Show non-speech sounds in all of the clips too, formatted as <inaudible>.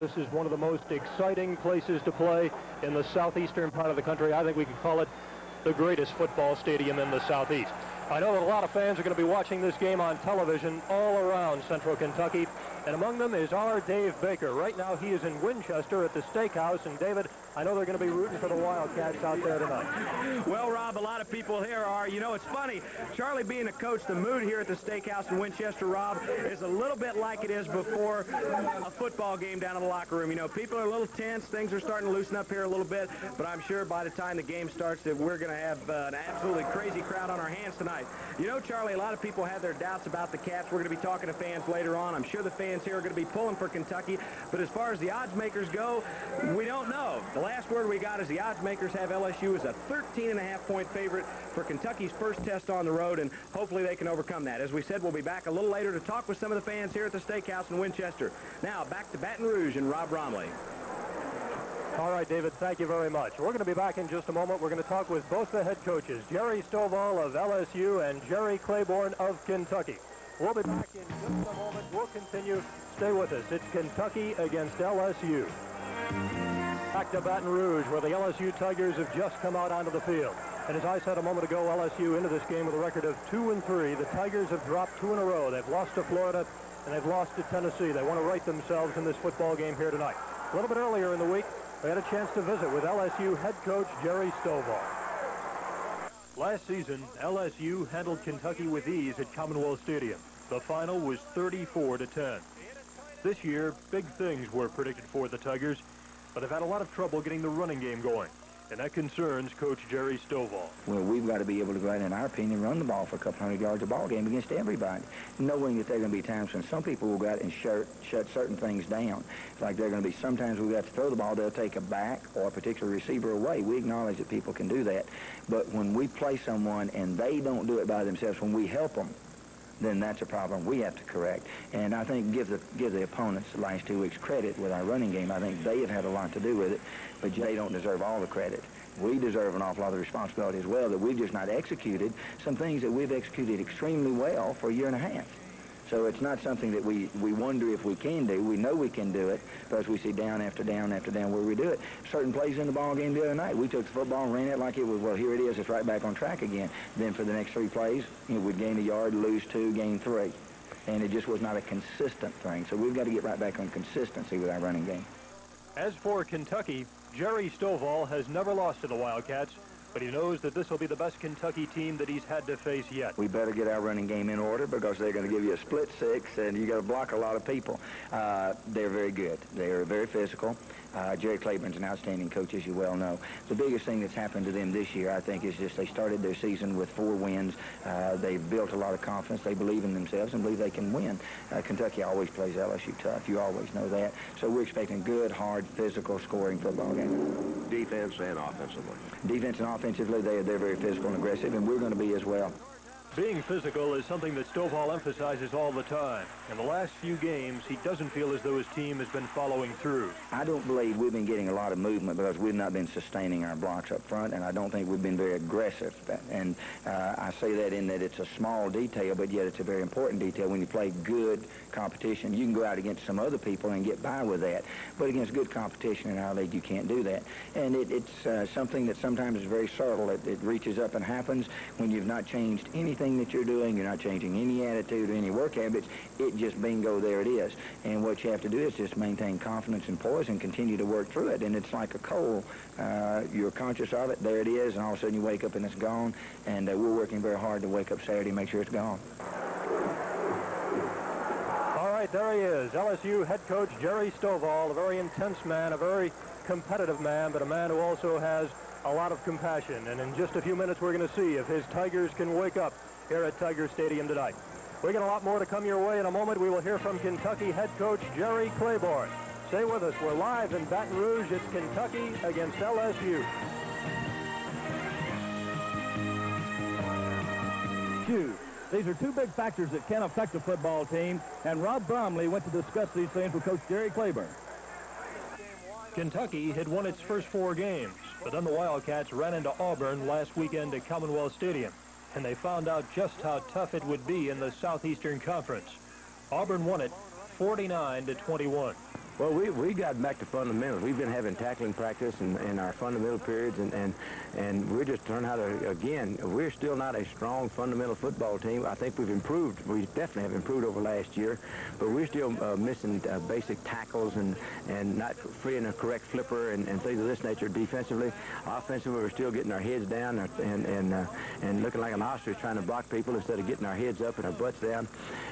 This is one of the most exciting places to play in the southeastern part of the country. I think we could call it the greatest football stadium in the southeast. I know that a lot of fans are going to be watching this game on television all around central Kentucky, and among them is our Dave Baker. Right now he is in Winchester at the Steakhouse, and David, I know they're going to be rooting for the Wildcats out there tonight. Well, Rob, a lot of people here are. You know, it's funny. Charlie being a coach, the mood here at the Steakhouse in Winchester, Rob, is a little bit like it is before a football game down in the locker room. You know, people are a little tense. Things are starting to loosen up here a little bit, but I'm sure by the time the game starts that we're going to have uh, an absolutely crazy crowd on our hands tonight. You know, Charlie, a lot of people have their doubts about the Cats. We're going to be talking to fans later on. I'm sure the fans here are going to be pulling for Kentucky, but as far as the odds makers go, we don't know. The last word we got is the odds makers have LSU as a 13 and a half point favorite for Kentucky's first test on the road, and hopefully they can overcome that. As we said, we'll be back a little later to talk with some of the fans here at the Steakhouse in Winchester. Now, back to Baton Rouge and Rob Bromley. All right, David, thank you very much. We're going to be back in just a moment. We're going to talk with both the head coaches, Jerry Stovall of LSU and Jerry Claiborne of Kentucky. We'll be back in just a moment. We'll continue. Stay with us. It's Kentucky against LSU. Back to Baton Rouge, where the LSU Tigers have just come out onto the field. And as I said a moment ago, LSU into this game with a record of 2 and 3. The Tigers have dropped two in a row. They've lost to Florida and they've lost to Tennessee. They want to right themselves in this football game here tonight. A little bit earlier in the week, we had a chance to visit with LSU head coach Jerry Stovall. Last season, LSU handled Kentucky with ease at Commonwealth Stadium. The final was 34 to 10. This year, big things were predicted for the Tigers, but they've had a lot of trouble getting the running game going. And that concerns Coach Jerry Stovall. Well, we've got to be able to go out, in our opinion, run the ball for a couple hundred yards a ball game against everybody, knowing that there are going to be times when some people will go out and shut, shut certain things down. It's Like there are going to be sometimes we've got to throw the ball, they'll take a back or a particular receiver away. We acknowledge that people can do that. But when we play someone and they don't do it by themselves, when we help them, then that's a problem we have to correct. And I think give the give the opponents the last two weeks credit with our running game. I think they have had a lot to do with it, but they don't deserve all the credit. We deserve an awful lot of responsibility as well that we've just not executed some things that we've executed extremely well for a year and a half. So it's not something that we, we wonder if we can do. We know we can do it because we see down after down after down where we do it. Certain plays in the ball game the other night, we took the football and ran it like it was, well, here it is. It's right back on track again. Then for the next three plays, you know, we'd gain a yard, lose two, gain three. And it just was not a consistent thing. So we've got to get right back on consistency with our running game. As for Kentucky, Jerry Stovall has never lost to the Wildcats but he knows that this will be the best Kentucky team that he's had to face yet. We better get our running game in order because they're going to give you a split six, and you got to block a lot of people. Uh, they're very good. They're very physical. Uh, Jerry Claiborne's an outstanding coach, as you well know. The biggest thing that's happened to them this year, I think, is just they started their season with four wins. Uh, they've built a lot of confidence. They believe in themselves and believe they can win. Uh, Kentucky always plays LSU tough. You always know that. So we're expecting good, hard, physical scoring football game. Defense and offensively. Defense and they, they're very physical and aggressive, and we're going to be as well. Being physical is something that Stovall emphasizes all the time. In the last few games, he doesn't feel as though his team has been following through. I don't believe we've been getting a lot of movement because we've not been sustaining our blocks up front, and I don't think we've been very aggressive. And uh, I say that in that it's a small detail, but yet it's a very important detail. When you play good competition, you can go out against some other people and get by with that. But against good competition in our league, you can't do that. And it, it's uh, something that sometimes is very subtle. It, it reaches up and happens when you've not changed anything that you're doing. You're not changing any attitude or any work habits. It just bingo, there it is. And what you have to do is just maintain confidence and poise and continue to work through it. And it's like a coal. Uh, you're conscious of it. There it is. And all of a sudden you wake up and it's gone. And uh, we're working very hard to wake up Saturday and make sure it's gone. All right, there he is. LSU head coach Jerry Stovall, a very intense man, a very competitive man, but a man who also has a lot of compassion. And in just a few minutes, we're going to see if his Tigers can wake up here at Tiger Stadium tonight. We got a lot more to come your way in a moment. We will hear from Kentucky head coach Jerry Claiborne. Stay with us. We're live in Baton Rouge. It's Kentucky against LSU. Two. These are two big factors that can affect a football team, and Rob Bromley went to discuss these things with Coach Jerry Claiborne. Kentucky had won its first four games, but then the Wildcats ran into Auburn last weekend at Commonwealth Stadium and they found out just how tough it would be in the Southeastern Conference. Auburn won it 49 to 21. Well, we we got back to fundamentals. We've been having tackling practice in, in our fundamental periods, and, and and we're just learning how to again. We're still not a strong fundamental football team. I think we've improved. We definitely have improved over last year, but we're still uh, missing uh, basic tackles and and not freeing a correct flipper and, and things of this nature defensively. Offensively, we're still getting our heads down and and uh, and looking like an ostrich trying to block people instead of getting our heads up and our butts down.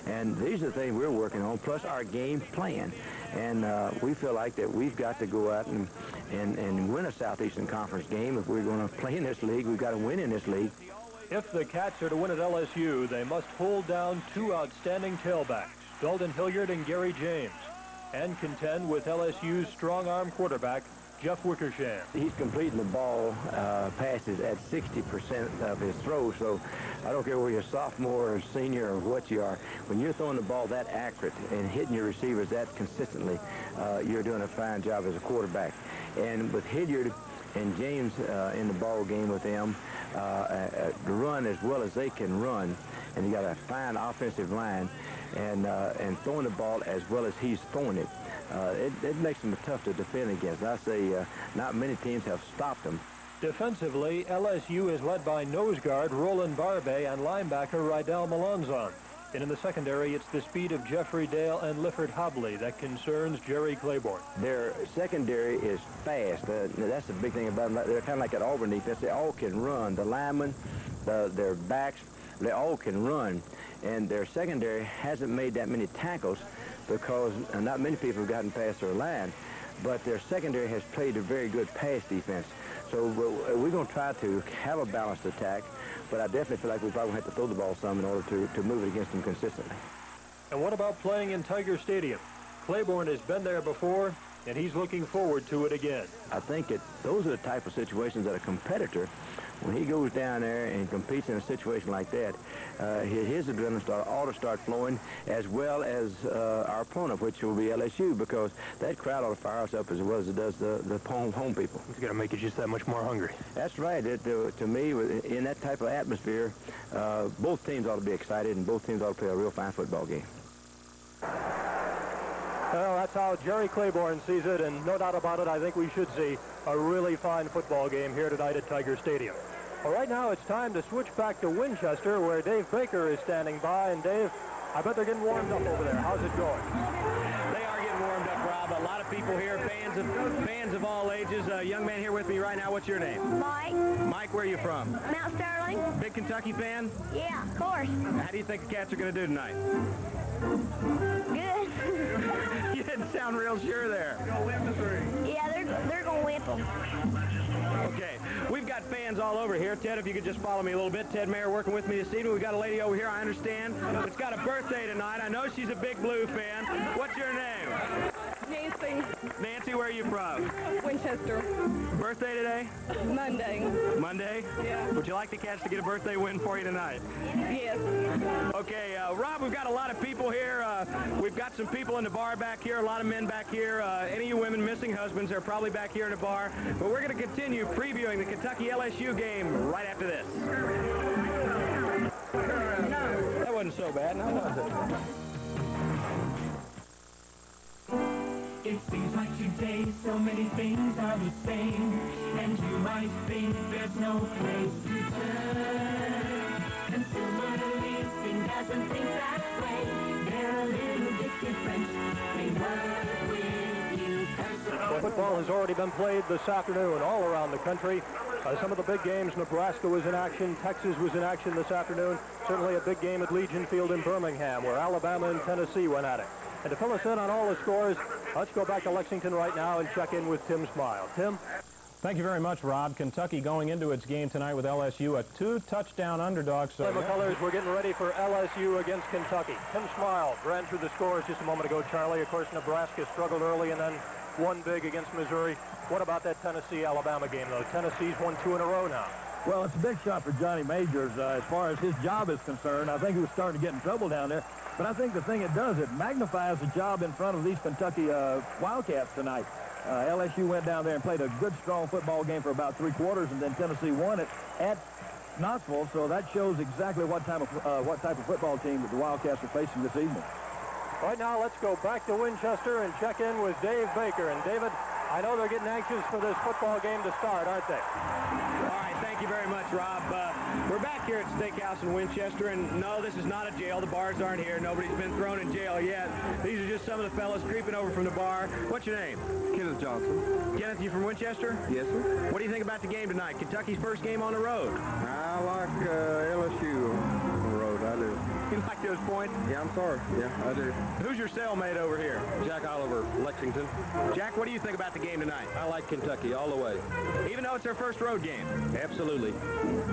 And these are the things we're working on, plus our game plan. And uh, we feel like that we've got to go out and, and, and win a Southeastern Conference game. If we're going to play in this league, we've got to win in this league. If the Cats are to win at LSU, they must hold down two outstanding tailbacks, Dalton Hilliard and Gary James, and contend with LSU's strong-arm quarterback, Jeff Wickersham. He's completing the ball uh, passes at 60% of his throws, so I don't care whether you're sophomore or senior or what you are. When you're throwing the ball that accurate and hitting your receivers that consistently, uh, you're doing a fine job as a quarterback. And with Hilliard and James uh, in the ball game with them, uh, uh, run as well as they can run, and you got a fine offensive line, and uh, and throwing the ball as well as he's throwing it uh, it, it, makes them tough to defend against. I say uh, not many teams have stopped them. Defensively, LSU is led by nose guard Roland Barbay and linebacker Rydell Malancon. And in the secondary, it's the speed of Jeffrey Dale and Liffort Hobley that concerns Jerry Claiborne. Their secondary is fast. Uh, that's the big thing about them. They're kind of like that Auburn defense. They all can run. The linemen, the, their backs, they all can run. And their secondary hasn't made that many tackles because not many people have gotten past their line, but their secondary has played a very good pass defense. So uh, we're going to try to have a balanced attack, but I definitely feel like we probably have to throw the ball some in order to, to move it against them consistently. And what about playing in Tiger Stadium? Claiborne has been there before, and he's looking forward to it again. I think it, those are the type of situations that a competitor when he goes down there and competes in a situation like that, uh, his adrenaline start, ought to start flowing as well as uh, our opponent, which will be LSU, because that crowd ought to fire us up as well as it does the, the home, home people. It's going to make you just that much more hungry. That's right. It, uh, to me, in that type of atmosphere, uh, both teams ought to be excited, and both teams ought to play a real fine football game. Well, that's how Jerry Claiborne sees it, and no doubt about it, I think we should see a really fine football game here tonight at Tiger Stadium. Well, right now it's time to switch back to Winchester, where Dave Baker is standing by. And Dave, I bet they're getting warmed up over there. How's it going? Lot of people here, fans of fans of all ages. A young man here with me right now. What's your name? Mike. Mike, where are you from? Mount Sterling. Big Kentucky fan? Yeah, of course. How do you think the Cats are going to do tonight? Good. <laughs> <laughs> you didn't sound real sure there. Yeah, they're they're going to whip them. Okay, we've got fans all over here. Ted, if you could just follow me a little bit. Ted Mayer working with me this evening. We've got a lady over here, I understand. It's got a birthday tonight. I know she's a big blue fan. What's your name? Nancy. Nancy, where are you from? Winchester. Birthday today? Monday. Monday? Yeah. Would you like the Cats to get a birthday win for you tonight? Yes. Okay, uh, Rob, we've got a lot of people here. Uh, we've got some people in the bar back here, a lot of men back here. Uh, any of you women missing husbands, they're probably back here in the bar. But we're going to continue previewing the Kentucky LSU game right after this. That wasn't so bad, now was it? It seems like today so many things are the same And you might think there's no place to turn Consumer living doesn't think that way They're a little bit different They work with you well, football has already been played this afternoon all around the country. Uh, some of the big games, Nebraska was in action, Texas was in action this afternoon. Certainly a big game at Legion Field in Birmingham where Alabama and Tennessee went at it. And to fill us in on all the scores, let's go back to Lexington right now and check in with Tim Smile. Tim? Thank you very much, Rob. Kentucky going into its game tonight with LSU, a two-touchdown underdog. So Play McCullers, we're getting ready for LSU against Kentucky. Tim Smile ran through the scores just a moment ago, Charlie. Of course, Nebraska struggled early and then won big against Missouri. What about that Tennessee-Alabama game, though? Tennessee's won two in a row now. Well, it's a big shot for Johnny Majors uh, as far as his job is concerned. I think he was starting to get in trouble down there. But I think the thing it does, it magnifies the job in front of these Kentucky uh, Wildcats tonight. Uh, LSU went down there and played a good, strong football game for about three quarters, and then Tennessee won it at Knoxville. So that shows exactly what type of uh, what type of football team that the Wildcats are facing this evening. Right now, let's go back to Winchester and check in with Dave Baker. And David, I know they're getting anxious for this football game to start, aren't they? All right, thank you very much, Rob. Uh, we're back here at Steakhouse in Winchester, and no, this is not a jail. The bars aren't here. Nobody's been thrown in jail yet. These are just some of the fellas creeping over from the bar. What's your name? Kenneth Johnson. Kenneth, you from Winchester? Yes, sir. What do you think about the game tonight? Kentucky's first game on the road. I like uh, LSU You like those points? Yeah, I'm sorry. Yeah, I do. Who's your cellmate over here? Jack Oliver, Lexington. Jack, what do you think about the game tonight? I like Kentucky all the way. Even though it's their first road game? Absolutely.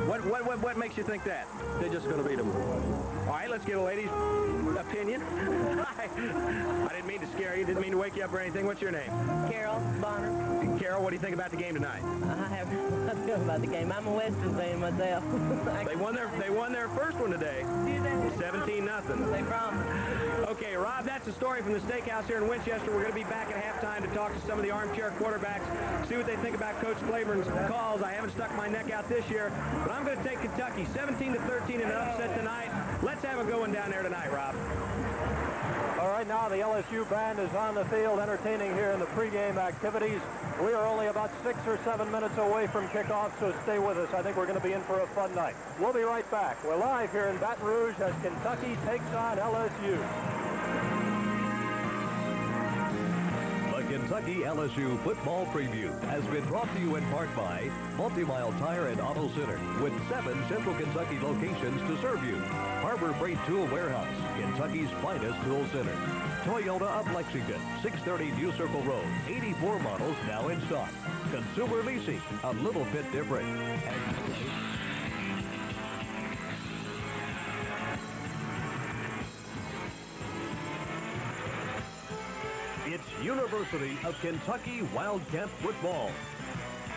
What, what, what, what makes you think that? They're just going to beat them. All right, let's get a lady's opinion. <laughs> I didn't mean to scare you. Didn't mean to wake you up or anything. What's your name? Carol Bonner. Carol, what do you think about the game tonight? I have <laughs> I feel about the game. I'm a Western fan myself. <laughs> They won their they won their first one today. 17 nothing. They promised. Okay, Rob, that's the story from the steakhouse here in Winchester. We're going to be back at halftime to talk to some of the armchair quarterbacks, see what they think about Coach Claiborne's calls. I haven't stuck my neck out this year, but I'm going to take Kentucky 17 to 13 in an upset tonight. Let's have a going down there tonight, Rob. Right, now the LSU band is on the field entertaining here in the pregame activities. We are only about six or seven minutes away from kickoff, so stay with us. I think we're going to be in for a fun night. We'll be right back. We're live here in Baton Rouge as Kentucky takes on LSU. Kentucky LSU football preview has been brought to you in part by Multi-Mile Tire and Auto Center with seven Central Kentucky locations to serve you. Harbor Freight Tool Warehouse, Kentucky's finest tool center. Toyota of Lexington, 630 New Circle Road, 84 models now in stock. Consumer leasing, a little bit different. And University of Kentucky Wildcat football.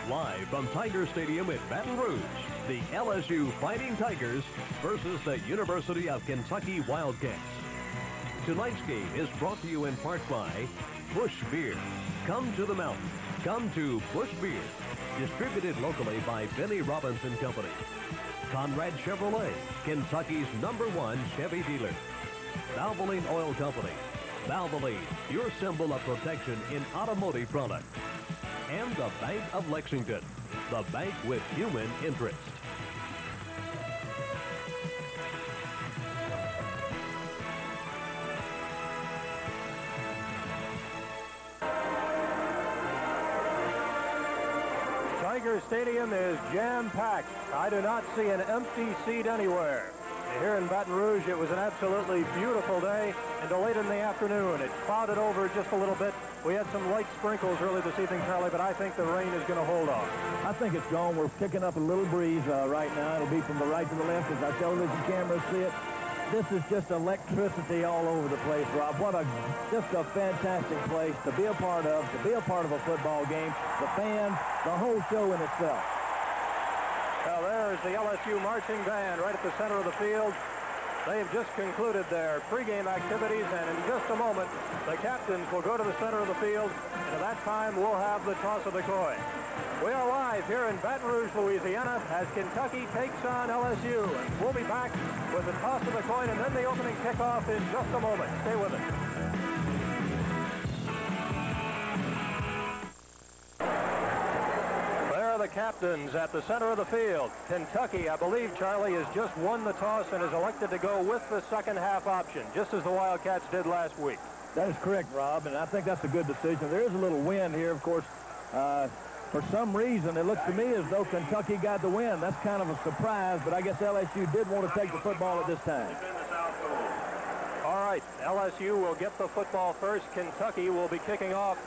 Live from Tiger Stadium in Baton Rouge, the LSU Fighting Tigers versus the University of Kentucky Wildcats. Tonight's game is brought to you in part by Busch Beer. Come to the mountain. Come to Busch Beer. Distributed locally by Benny Robinson Company. Conrad Chevrolet, Kentucky's number one Chevy dealer. Valvoline Oil Company. Valvoline, your symbol of protection in automotive products. And the Bank of Lexington, the bank with human interest. Tiger Stadium is jam-packed. I do not see an empty seat anywhere. Here in Baton Rouge, it was an absolutely beautiful day until late in the afternoon. It clouded over just a little bit. We had some light sprinkles early this evening, Charlie, but I think the rain is going to hold off. I think it's gone. We're picking up a little breeze uh, right now. It'll be from the right to the left as our television cameras see it. This is just electricity all over the place, Rob. What a just a fantastic place to be a part of, to be a part of a football game. The fans, the whole show in itself. Well, there's the LSU marching band right at the center of the field. They've just concluded their pregame activities, and in just a moment, the captains will go to the center of the field, and at that time, we'll have the toss of the coin. We are live here in Baton Rouge, Louisiana, as Kentucky takes on LSU, and we'll be back with the toss of the coin and then the opening kickoff in just a moment. Stay with us. Captains at the center of the field. Kentucky, I believe, Charlie, has just won the toss and is elected to go with the second half option, just as the Wildcats did last week. That is correct, Rob, and I think that's a good decision. There is a little wind here, of course. Uh, for some reason, it looks to me as though Kentucky got the win. That's kind of a surprise, but I guess LSU did want to take the football at this time. All right, LSU will get the football first. Kentucky will be kicking off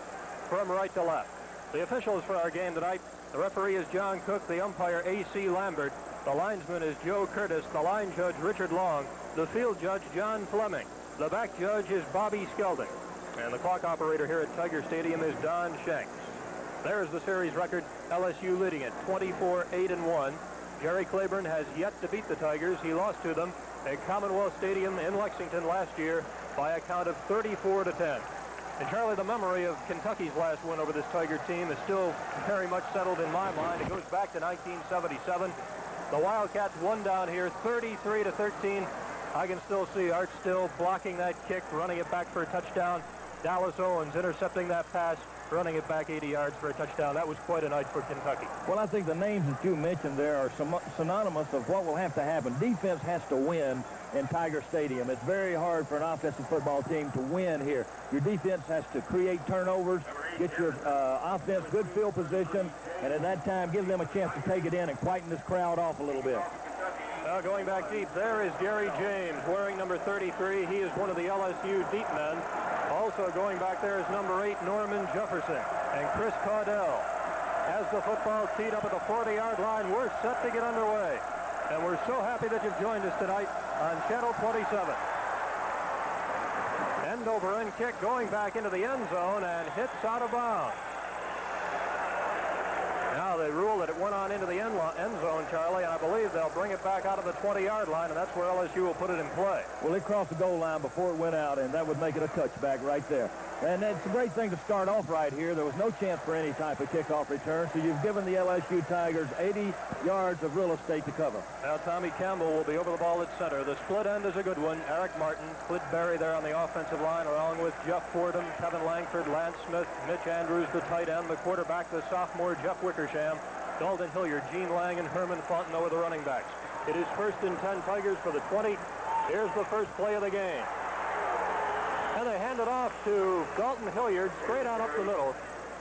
from right to left. The officials for our game tonight, the referee is John Cook, the umpire A.C. Lambert, the linesman is Joe Curtis, the line judge Richard Long, the field judge John Fleming, the back judge is Bobby Skelding, and the clock operator here at Tiger Stadium is Don Shanks. There's the series record, LSU leading it 24-8-1. Jerry Claiborne has yet to beat the Tigers. He lost to them at Commonwealth Stadium in Lexington last year by a count of 34 to 10. And Charlie, the memory of Kentucky's last win over this Tiger team is still very much settled in my mind. It goes back to 1977. The Wildcats won down here 33 to 13 I can still see Art Still blocking that kick, running it back for a touchdown. Dallas Owens intercepting that pass, running it back 80 yards for a touchdown. That was quite a night for Kentucky. Well, I think the names that you mentioned there are synonymous of what will have to happen. Defense has to win in Tiger Stadium. It's very hard for an offensive football team to win here. Your defense has to create turnovers, get your uh, offense good field position, and at that time give them a chance to take it in and quieten this crowd off a little bit. Now going back deep, there is Gary James wearing number 33. He is one of the LSU deep men. Also going back there is number 8, Norman Jefferson. And Chris Caudell has the football teed up at the 40-yard line. We're set to get underway. And we're so happy that you've joined us tonight on Channel 27. End over end kick going back into the end zone and hits out of bounds. Now they rule that it went on into the end, end zone, Charlie, and I believe they'll bring it back out of the 20-yard line, and that's where LSU will put it in play. Well, it crossed the goal line before it went out, and that would make it a touchback right there. And it's a great thing to start off right here. There was no chance for any type of kickoff return, so you've given the LSU Tigers 80 yards of real estate to cover. Now Tommy Campbell will be over the ball at center. The split end is a good one. Eric Martin, Clint Berry there on the offensive line, along with Jeff Fordham, Kevin Langford, Lance Smith, Mitch Andrews, the tight end, the quarterback, the sophomore Jeff Wickersham, Dalton Hilliard, Gene Lang, and Herman Fontenot are the running backs. It is first and 10 Tigers for the 20. Here's the first play of the game. And they hand it off to Dalton Hilliard straight on up the middle.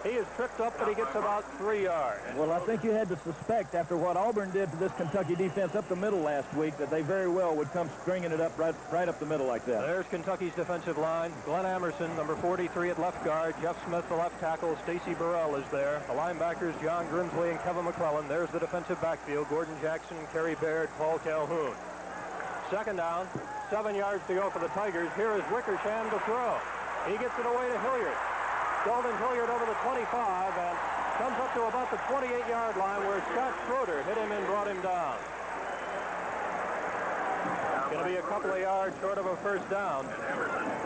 He is tripped up, but he gets about three yards. Well, I think you had to suspect after what Auburn did to this Kentucky defense up the middle last week that they very well would come stringing it up right, right up the middle like that. There's Kentucky's defensive line. Glenn Amerson, number 43 at left guard. Jeff Smith, the left tackle. Stacy Burrell is there. The linebackers, John Grimsley and Kevin McClellan. There's the defensive backfield. Gordon Jackson, Kerry Baird, Paul Calhoun. Second down, seven yards to go for the Tigers. Here is Wickersham to throw. He gets it away to Hilliard. Dalton Hilliard over the 25 and comes up to about the 28-yard line where Scott Schroeder hit him and brought him down. Going to be a couple of yards short of a first down.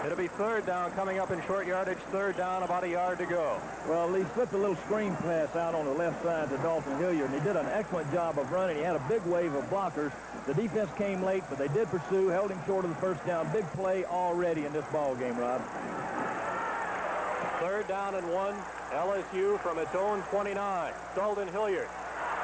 It'll be third down coming up in short yardage. Third down, about a yard to go. Well, he slipped a little screen pass out on the left side to Dalton Hilliard, and he did an excellent job of running. He had a big wave of blockers. The defense came late, but they did pursue, held him short of the first down. Big play already in this ball game, Rob. Third down and one. LSU from its own 29. Dalton Hilliard.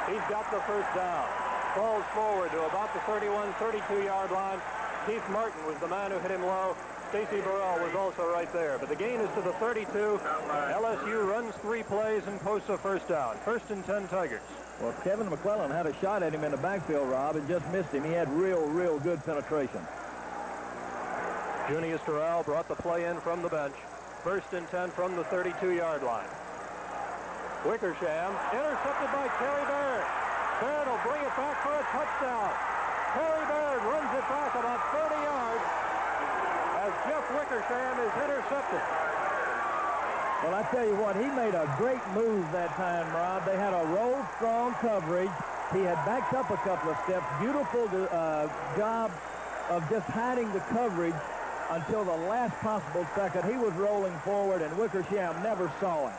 He's got the first down falls forward to about the 31, 32-yard line. Keith Martin was the man who hit him low. Stacy Burrell was also right there. But the gain is to the 32. LSU runs three plays and posts a first down. First and 10 Tigers. Well, Kevin McClellan had a shot at him in the backfield, Rob, and just missed him. He had real, real good penetration. Junius Terrell brought the play in from the bench. First and 10 from the 32-yard line. Wickersham intercepted by Kerry Baird. Baird will bring it back for a touchdown. Kerry Baird runs it back about 30 yards as Jeff Wickersham is intercepted. Well, I tell you what, he made a great move that time, Rob. They had a roll strong coverage. He had backed up a couple of steps. Beautiful uh, job of just hiding the coverage until the last possible second. He was rolling forward, and Wickersham never saw him.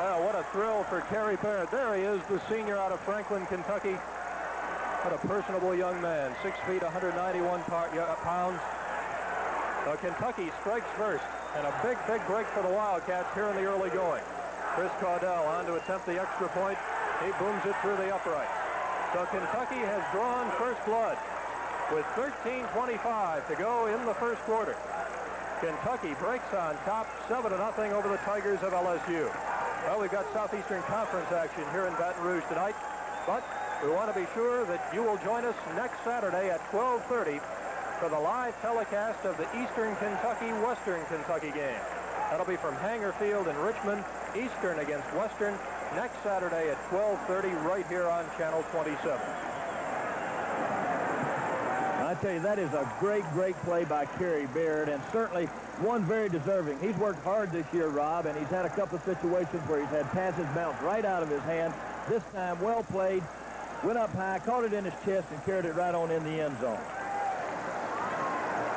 Oh, what a thrill for Kerry Baird. There he is, the senior out of Franklin, Kentucky. What a personable young man, 6 feet, 191 pounds. Uh, Kentucky strikes first, and a big, big break for the Wildcats here in the early going. Chris Caudell on to attempt the extra point. He booms it through the upright. So Kentucky has drawn first blood with 13.25 to go in the first quarter. Kentucky breaks on top 7 to nothing over the Tigers of LSU. Well, we've got Southeastern Conference action here in Baton Rouge tonight, but we want to be sure that you will join us next Saturday at 1230 for the live telecast of the Eastern Kentucky-Western Kentucky game. That'll be from Hanger Field in Richmond, Eastern against Western, next Saturday at 1230 right here on Channel 27. I tell you, that is a great, great play by Kerry Baird, and certainly one very deserving. He's worked hard this year, Rob, and he's had a couple of situations where he's had passes bounce right out of his hand. This time, well played, went up high, caught it in his chest, and carried it right on in the end zone.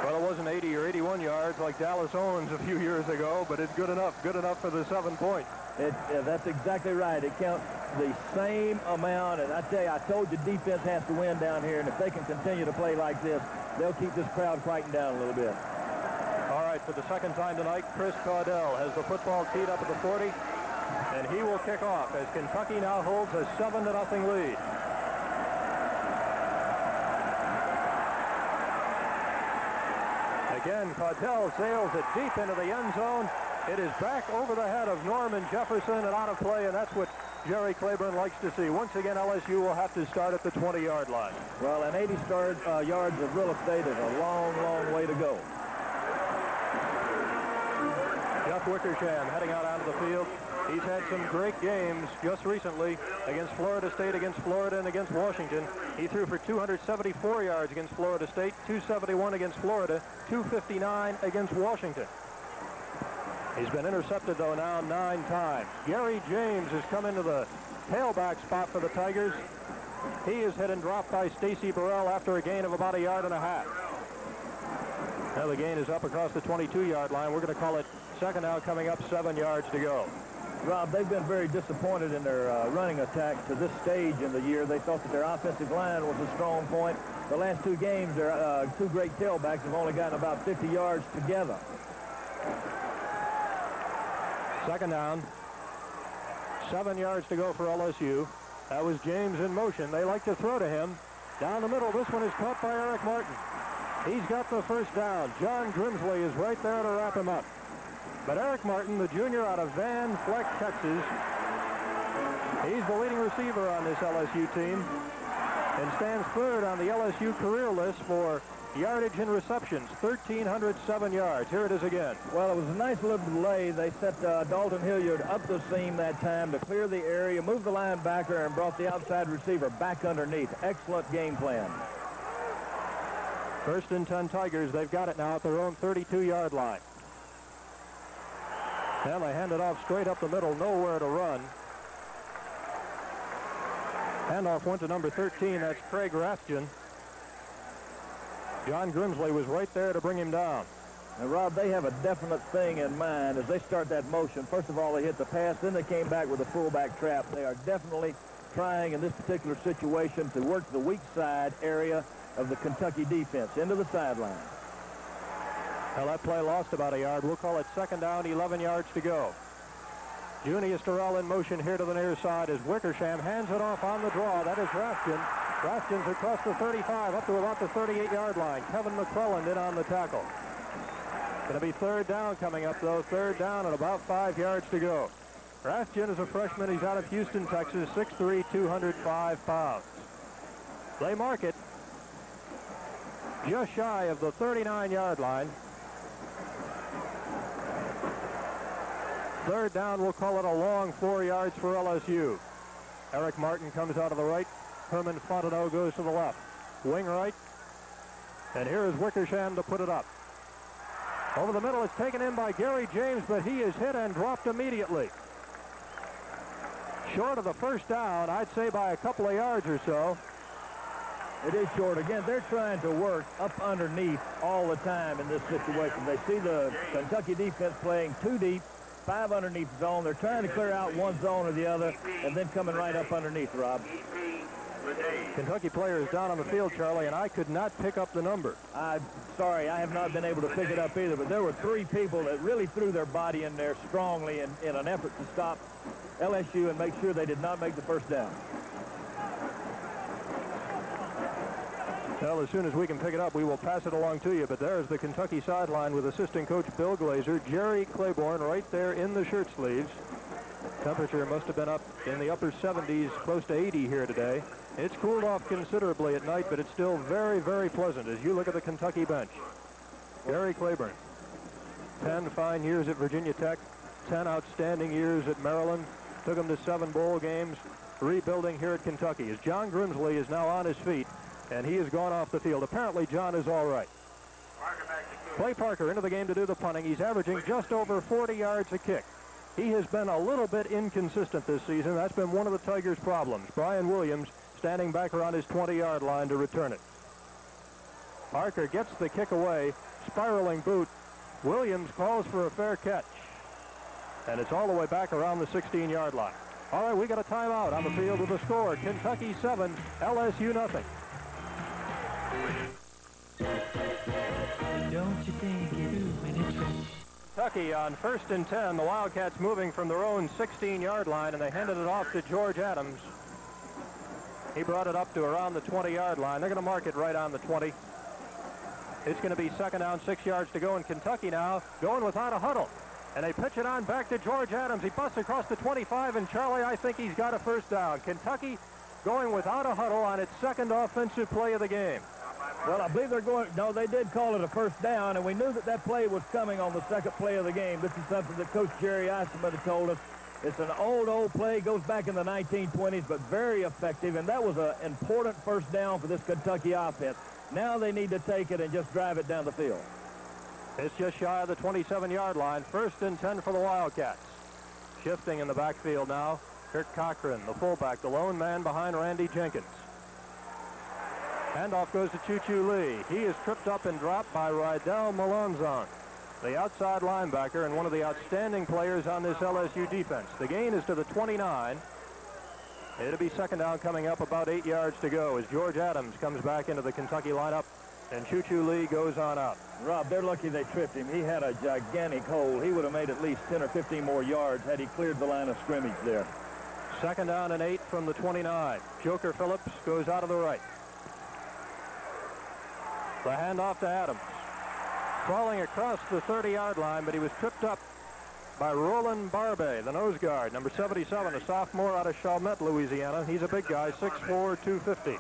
Well, it wasn't 80 or 81 yards like Dallas Owens a few years ago, but it's good enough. Good enough for the seven points. It, uh, that's exactly right. It counts the same amount. And I tell you, I told you defense has to win down here. And if they can continue to play like this, they'll keep this crowd quieting down a little bit. All right, for the second time tonight, Chris Caudell has the football teed up at the 40. And he will kick off as Kentucky now holds a 7 to nothing lead. Again, Caudell sails it deep into the end zone. It is back over the head of Norman Jefferson and out of play, and that's what Jerry Claiborne likes to see. Once again, LSU will have to start at the 20-yard line. Well, an 80 start, uh, yards of real estate is a long, long way to go. Jeff Wickersham heading out onto the field. He's had some great games just recently against Florida State, against Florida, and against Washington. He threw for 274 yards against Florida State, 271 against Florida, 259 against Washington. He's been intercepted, though, now nine times. Gary James has come into the tailback spot for the Tigers. He is hit and dropped by Stacy Burrell after a gain of about a yard and a half. Now the gain is up across the 22-yard line. We're going to call it second down coming up seven yards to go. Rob, they've been very disappointed in their uh, running attack to this stage in the year. They thought that their offensive line was a strong point. The last two games, their uh, two great tailbacks have only gotten about 50 yards together. Second down. Seven yards to go for LSU. That was James in motion. They like to throw to him. Down the middle, this one is caught by Eric Martin. He's got the first down. John Grimsley is right there to wrap him up. But Eric Martin, the junior out of Van Vleck, Texas, he's the leading receiver on this LSU team and stands third on the LSU career list for yardage and receptions, 1,307 yards. Here it is again. Well, it was a nice little delay. They set uh, Dalton Hilliard up the seam that time to clear the area, move the linebacker, and brought the outside receiver back underneath. Excellent game plan. First and 10 Tigers. They've got it now at their own 32-yard line. And they hand it off straight up the middle, nowhere to run. Handoff went to number 13. That's Craig Rathjen. John Grimsley was right there to bring him down. And Rob, they have a definite thing in mind as they start that motion. First of all, they hit the pass, then they came back with a fullback trap. They are definitely trying in this particular situation to work the weak side area of the Kentucky defense into the sideline. Well, that play lost about a yard. We'll call it second down, 11 yards to go. Junius Terrell in motion here to the near side as Wickersham hands it off on the draw. That is Rathjen. Rathjen's across the 35 up to about the 38-yard line. Kevin McClelland in on the tackle. Going to be third down coming up, though. Third down and about five yards to go. Rathjen is a freshman. He's out of Houston, Texas, 6'3", 205 pounds. They mark it just shy of the 39-yard line. Third down, we'll call it a long four yards for LSU. Eric Martin comes out of the right. Herman Fontenot goes to the left. Wing right. And here is Wickersham to put it up. Over the middle, it's taken in by Gary James, but he is hit and dropped immediately. Short of the first down, I'd say by a couple of yards or so. It is short. Again, they're trying to work up underneath all the time in this situation. They see the Kentucky defense playing too deep, five underneath zone. They're trying to clear out one zone or the other, and then coming right up underneath, Rob. Kentucky players down on the field, Charlie, and I could not pick up the number. I'm sorry, I have not been able to pick it up either, but there were three people that really threw their body in there strongly in, in an effort to stop LSU and make sure they did not make the first down. Well, as soon as we can pick it up, we will pass it along to you. But there's the Kentucky sideline with assistant coach Bill Glazer, Jerry Claiborne right there in the shirt sleeves. Temperature must have been up in the upper 70s, close to 80 here today. It's cooled off considerably at night, but it's still very, very pleasant as you look at the Kentucky bench. Jerry Claiborne, 10 fine years at Virginia Tech, 10 outstanding years at Maryland, took him to seven bowl games, rebuilding here at Kentucky. As John Grimsley is now on his feet, and he has gone off the field. Apparently, John is all right. Clay Parker into the game to do the punting. He's averaging just over 40 yards a kick. He has been a little bit inconsistent this season. That's been one of the Tigers' problems. Brian Williams standing back around his 20-yard line to return it. Parker gets the kick away, spiraling boot. Williams calls for a fair catch. And it's all the way back around the 16-yard line. All right, we got a timeout on the field with the score. Kentucky 7, LSU nothing. Kentucky on first and 10. The Wildcats moving from their own 16-yard line, and they handed it off to George Adams. He brought it up to around the 20-yard line. They're going to mark it right on the 20. It's going to be second down, six yards to go in Kentucky now, going without a huddle. And they pitch it on back to George Adams. He busts across the 25, and Charlie, I think he's got a first down. Kentucky going without a huddle on its second offensive play of the game. Well, I believe they're going, no, they did call it a first down, and we knew that that play was coming on the second play of the game. This is something that Coach Jerry Eisenman had told us. It's an old, old play, goes back in the 1920s, but very effective, and that was an important first down for this Kentucky offense. Now they need to take it and just drive it down the field. It's just shy of the 27-yard line. First and 10 for the Wildcats. Shifting in the backfield now. Kirk Cochran, the fullback, the lone man behind Randy Jenkins. Handoff goes to Choo Choo Lee. He is tripped up and dropped by Rydell Malancon, the outside linebacker and one of the outstanding players on this LSU defense. The gain is to the 29. It'll be second down coming up about eight yards to go as George Adams comes back into the Kentucky lineup and Choo Choo Lee goes on up. Rob, they're lucky they tripped him. He had a gigantic hole. He would have made at least 10 or 15 more yards had he cleared the line of scrimmage there. Second down and eight from the 29. Joker Phillips goes out of the right. The handoff to Adams. Crawling across the 30-yard line, but he was tripped up by Roland Barbay, the nose guard, number 77, a sophomore out of Chalmette, Louisiana. He's a big guy, 6'4", 250.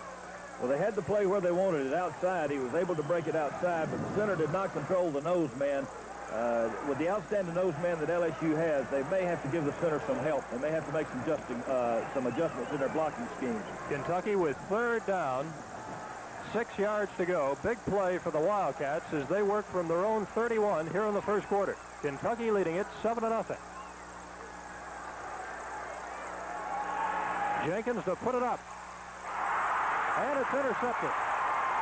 Well, they had to play where they wanted it outside. He was able to break it outside, but the center did not control the nose man. Uh, with the outstanding nose man that LSU has, they may have to give the center some help. They may have to make some, adjusting, uh, some adjustments in their blocking schemes. Kentucky with third down, six yards to go. Big play for the Wildcats as they work from their own 31 here in the first quarter. Kentucky leading it 7 to nothing. Jenkins to put it up. And it's intercepted.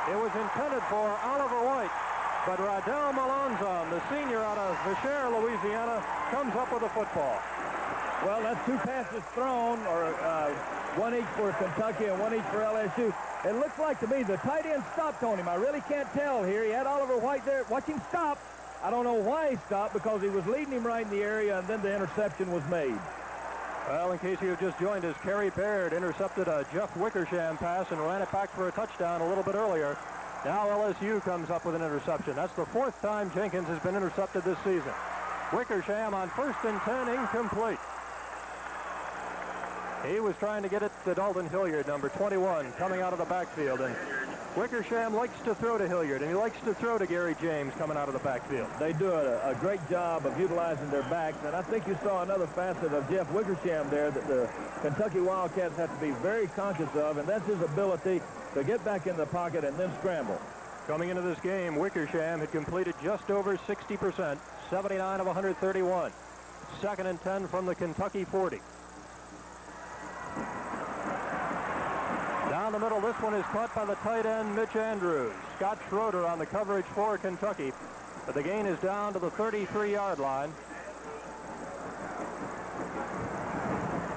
It was intended for Oliver White, but Rydell Malancon, the senior out of Vacherie, Louisiana, comes up with a football. Well, that's two passes thrown, or uh, one each for Kentucky and one each for LSU. It looks like to me the tight end stopped on him. I really can't tell here. He had Oliver White there. Watch him stop. I don't know why he stopped because he was leading him right in the area, and then the interception was made. Well, in case you have just joined us, Kerry Baird intercepted a Jeff Wickersham pass and ran it back for a touchdown a little bit earlier. Now LSU comes up with an interception. That's the fourth time Jenkins has been intercepted this season. Wickersham on first and 10, incomplete. He was trying to get it to Dalton Hilliard, number 21, coming out of the backfield. And Wickersham likes to throw to Hilliard, and he likes to throw to Gary James coming out of the backfield. They do a, a, great job of utilizing their backs, and I think you saw another facet of Jeff Wickersham there that the Kentucky Wildcats have to be very conscious of, and that's his ability to get back in the pocket and then scramble. Coming into this game, Wickersham had completed just over 60%, 79 of 131. Second and 10 from the Kentucky 40. Down the middle, this one is caught by the tight end, Mitch Andrews. Scott Schroeder on the coverage for Kentucky. But the gain is down to the 33-yard line.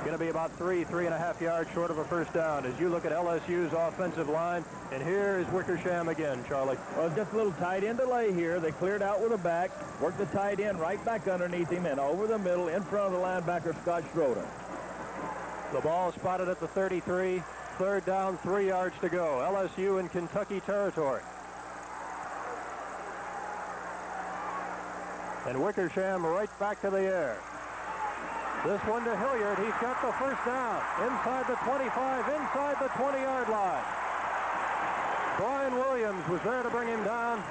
Going to be about three, three and a half yards short of a first down as you look at LSU's offensive line. And here is Wickersham again, Charlie. Well, just a little tight end delay here. They cleared out with a back, worked the tight end right back underneath him and over the middle in front of the linebacker, Scott Schroeder. The ball spotted at the 33. Third down, three yards to go. LSU in Kentucky territory. And Wickersham right back to the air. This one to Hilliard. He's got the first down. Inside the 25, inside the 20-yard line. Brian Williams was there to bring him down.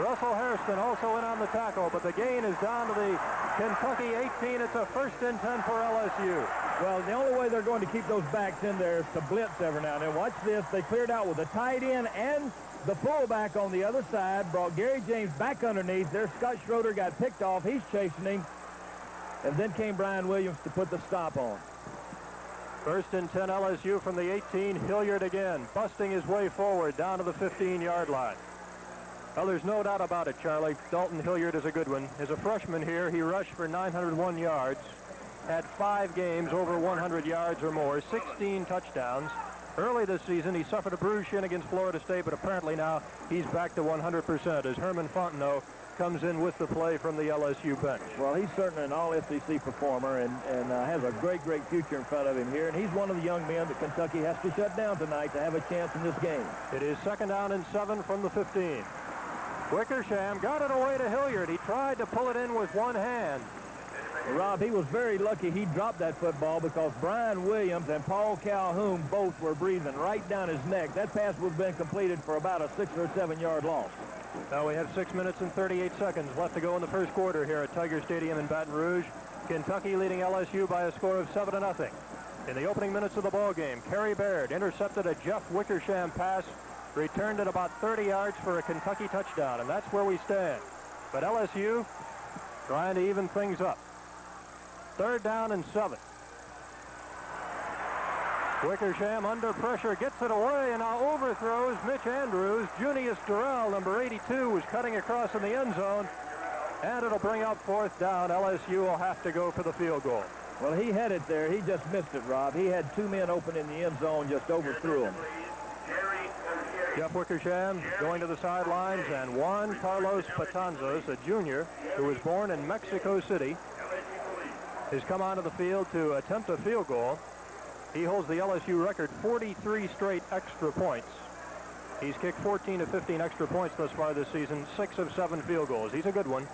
Russell Hairston also in on the tackle, but the gain is down to the Kentucky 18. It's a first and 10 for LSU. Well, the only way they're going to keep those backs in there is to blitz every now and then. Watch this. They cleared out with the tight end and the fullback on the other side. Brought Gary James back underneath. There, Scott Schroeder got picked off. He's chasing him. And then came Brian Williams to put the stop on. First and 10 LSU from the 18. Hilliard again, busting his way forward down to the 15-yard line. Well, there's no doubt about it, Charlie. Dalton Hilliard is a good one. As a freshman here, he rushed for 901 yards, had five games over 100 yards or more, 16 touchdowns. Early this season, he suffered a bruised shin against Florida State, but apparently now he's back to 100% as Herman Fontenot comes in with the play from the LSU bench. Well, he's certainly an all-SEC performer and, and uh, has a great, great future in front of him here. And he's one of the young men that Kentucky has to shut down tonight to have a chance in this game. It is second down and seven from the 15. Wickersham got it away to Hilliard. He tried to pull it in with one hand. Well, Rob, he was very lucky he dropped that football because Brian Williams and Paul Calhoun both were breathing right down his neck. That pass would have been completed for about a six or seven yard loss. Now we have six minutes and 38 seconds left to go in the first quarter here at Tiger Stadium in Baton Rouge. Kentucky leading LSU by a score of 7 to nothing. In the opening minutes of the ball game, Kerry Baird intercepted a Jeff Wickersham pass returned it about 30 yards for a Kentucky touchdown, and that's where we stand. But LSU trying to even things up. Third down and seven. Wickersham under pressure gets it away and now overthrows Mitch Andrews. Junius Durrell, number 82, was cutting across in the end zone. And it'll bring up fourth down. LSU will have to go for the field goal. Well, he had it there. He just missed it, Rob. He had two men open in the end zone, just overthrew him. Jeff Wickersham going to the sidelines, and Juan Carlos Betanzos, a junior who was born in Mexico City, has come onto the field to attempt a field goal. He holds the LSU record 43 straight extra points. He's kicked 14 to 15 extra points thus far this season, six of seven field goals. He's a good one.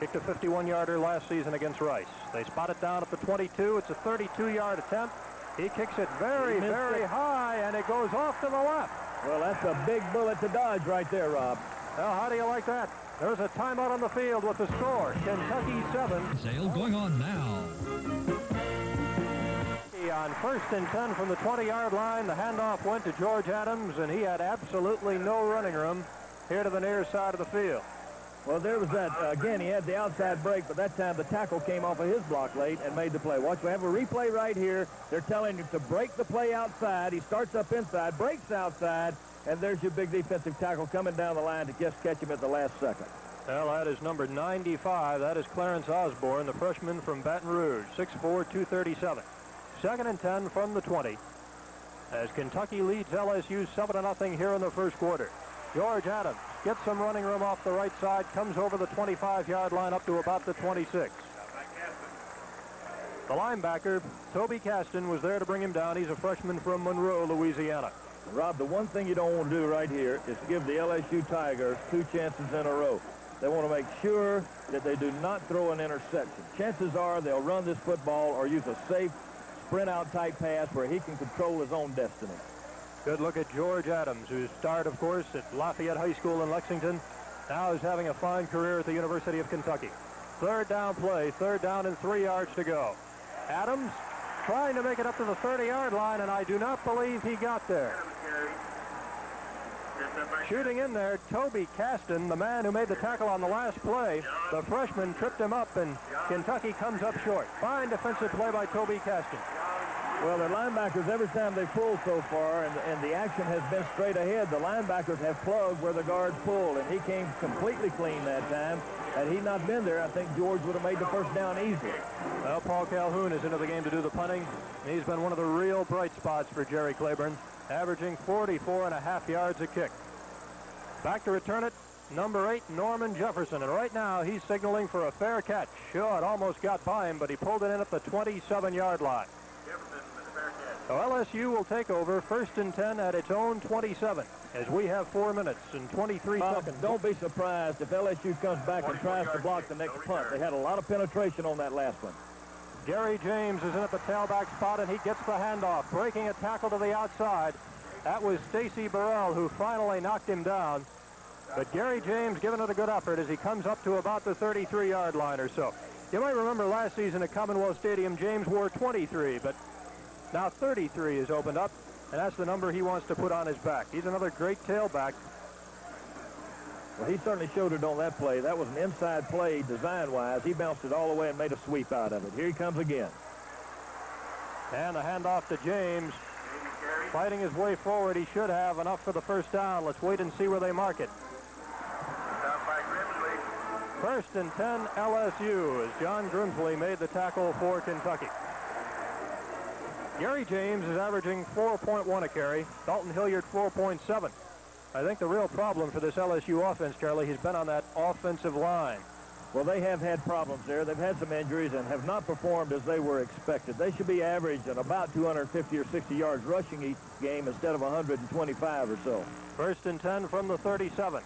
Kicked a 51-yarder last season against Rice. They spot it down at the 22. It's a 32-yard attempt. He kicks it very, very it. high, and it goes off to the left. Well, that's a big bullet to dodge right there, Rob. Well, how do you like that? There's a timeout on the field with the score. Kentucky 7. Sale going on now. On first and 10 from the 20-yard line, the handoff went to George Adams, and he had absolutely no running room here to the near side of the field. Well, there was that. Uh, again, he had the outside break, but that time the tackle came off of his block late and made the play. Watch, we have a replay right here. They're telling him to break the play outside. He starts up inside, breaks outside, and there's your big defensive tackle coming down the line to just catch him at the last second. Well, that is number 95. That is Clarence Osborne, the freshman from Baton Rouge, 6'4", 237. Second and 10 from the 20. As Kentucky leads LSU 7-0 here in the first quarter. George Adams gets some running room off the right side, comes over the 25-yard line up to about the 26. The linebacker, Toby Caston, was there to bring him down. He's a freshman from Monroe, Louisiana. Rob, the one thing you don't want to do right here is give the LSU Tigers two chances in a row. They want to make sure that they do not throw an interception. Chances are they'll run this football or use a safe sprint-out type pass where he can control his own destiny. Good look at George Adams, who starred, of course, at Lafayette High School in Lexington. Now is having a fine career at the University of Kentucky. Third down play, third down and three yards to go. Adams trying to make it up to the 30-yard line, and I do not believe he got there. Shooting in there, Toby Caston, the man who made the tackle on the last play. The freshman tripped him up, and Kentucky comes up short. Fine defensive play by Toby Caston. Well, the linebackers, every time they pull so far, and, and the action has been straight ahead, the linebackers have plugged where the guards pulled, and he came completely clean that time. Had he not been there, I think George would have made the first down easily. Well, Paul Calhoun is into the game to do the punting. He's been one of the real bright spots for Jerry Claiborne, averaging 44 and a half yards a kick. Back to return it, number eight, Norman Jefferson. And right now, he's signaling for a fair catch. Sure, it almost got by him, but he pulled it in at the 27-yard line. So LSU will take over first and 10 at its own 27 as we have four minutes and 23 uh, seconds. Don't be surprised if LSU comes back and tries to block the next punt. They had a lot of penetration on that last one. Gary James is in at the tailback spot, and he gets the handoff, breaking a tackle to the outside. That was Stacy Burrell who finally knocked him down. But Gary James giving it a good effort as he comes up to about the 33-yard line or so. You might remember last season at Commonwealth Stadium, James wore 23, but now 33 is opened up, and that's the number he wants to put on his back. He's another great tailback. Well, he certainly showed it on that play. That was an inside play design-wise. He bounced it all the way and made a sweep out of it. Here he comes again. And the handoff to James. Fighting his way forward, he should have enough for the first down. Let's wait and see where they mark it. First and 10 LSU as John Grimsley made the tackle for Kentucky. Gary James is averaging 4.1 a carry. Dalton Hilliard 4.7. I think the real problem for this LSU offense, Charlie, has been on that offensive line. Well, they have had problems there. They've had some injuries and have not performed as they were expected. They should be averaging about 250 or 60 yards rushing each game instead of 125 or so. First and 10 from the 37.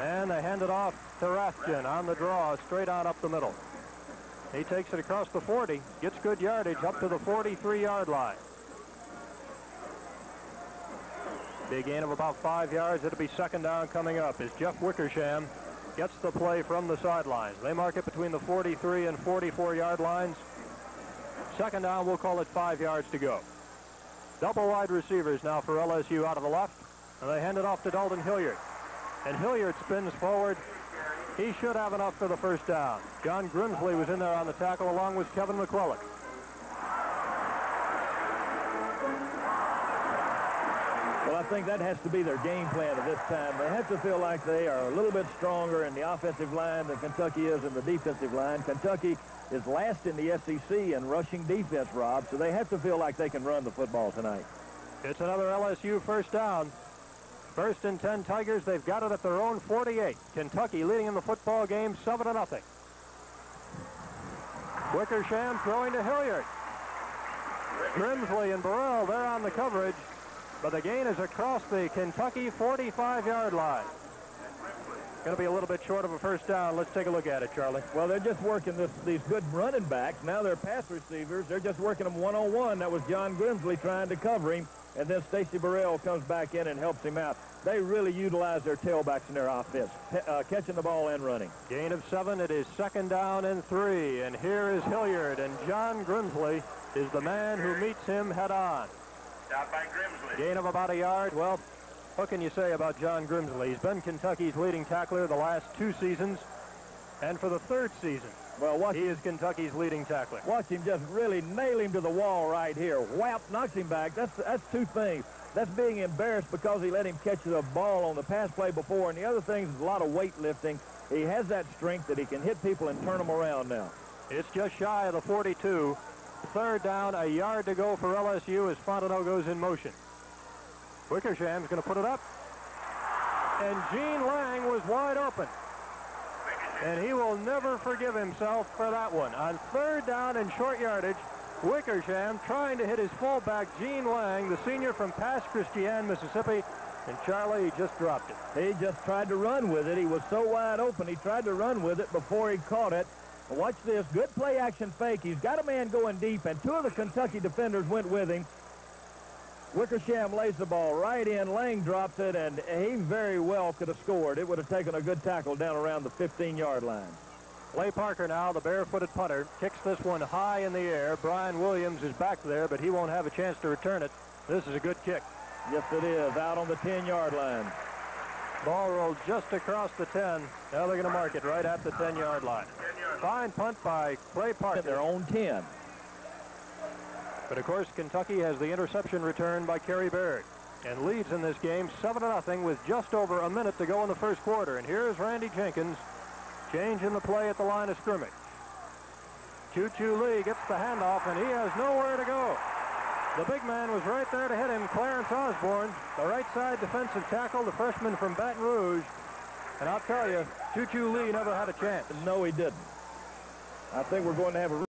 And they hand it off to Rathjen on the draw, straight on up the middle. He takes it across the 40, gets good yardage up to the 43-yard line. Big gain of about five yards. It'll be second down coming up as Jeff Wickersham gets the play from the sidelines. They mark it between the 43 and 44 yard lines. Second down, we'll call it five yards to go. Double wide receivers now for LSU out of the left. And they hand it off to Dalton Hilliard. And Hilliard spins forward. He should have enough for the first down. John Grimsley was in there on the tackle along with Kevin McClellan. Well, I think that has to be their game plan at this time. They have to feel like they are a little bit stronger in the offensive line than Kentucky is in the defensive line. Kentucky is last in the SEC in rushing defense, Rob, so they have to feel like they can run the football tonight. It's another LSU first down. First and 10 Tigers. They've got it at their own 48. Kentucky leading in the football game 7 to nothing. Wickersham throwing to Hilliard. Grimsley and Burrell, they're on the coverage. But the gain is across the Kentucky 45-yard line. Going to be a little bit short of a first down. Let's take a look at it, Charlie. Well, they're just working this, these good running backs. Now they're pass receivers. They're just working them one-on-one. That was John Grimsley trying to cover him. And then Stacy Burrell comes back in and helps him out. They really utilize their tailbacks in their offense, uh, catching the ball and running. Gain of seven. It is second down and three. And here is Hilliard. And John Grimsley is the man who meets him head on. Out by Grimsley. Gain of about a yard. Well, what can you say about John Grimsley? He's been Kentucky's leading tackler the last two seasons. And for the third season, well, watch he is Kentucky's leading tackler. Watch him just really nail him to the wall right here. Whap, knocks him back. That's, that's two things. That's being embarrassed because he let him catch the ball on the pass play before. And the other thing is a lot of weightlifting. He has that strength that he can hit people and turn them around now. It's just shy of the 42. Third down, a yard to go for LSU as Fontenot goes in motion. Wickersham's going to put it up. And Gene Lang was wide open. And he will never forgive himself for that one. On third down and short yardage, Wickersham trying to hit his fullback, Gene Lang, the senior from Pass Christian, Mississippi. And Charlie, just dropped it. He just tried to run with it. He was so wide open, he tried to run with it before he caught it. Watch this. Good play action fake. He's got a man going deep, and two of the Kentucky defenders went with him. Wickersham lays the ball right in. Lang drops it, and he very well could have scored. It would have taken a good tackle down around the 15-yard line. Clay Parker now, the barefooted punter, kicks this one high in the air. Brian Williams is back there, but he won't have a chance to return it. This is a good kick. Yes, it is. Out on the 10-yard line. Ball rolled just across the 10. Now they're going to mark it right at the 10-yard line. Fine punt by Clay Parker. At their own 10. But of course, Kentucky has the interception return by Kerry Baird and leads in this game 7-0 with just over a minute to go in the first quarter. And here's Randy Jenkins changing the play at the line of scrimmage. Choo Choo Lee gets the handoff, and he has nowhere to go. The big man was right there to hit him, Clarence Osborne, the right side defensive tackle, the freshman from Baton Rouge. And I'll tell you, Choo Choo Lee never had a chance. No, he didn't. I think we're going to have a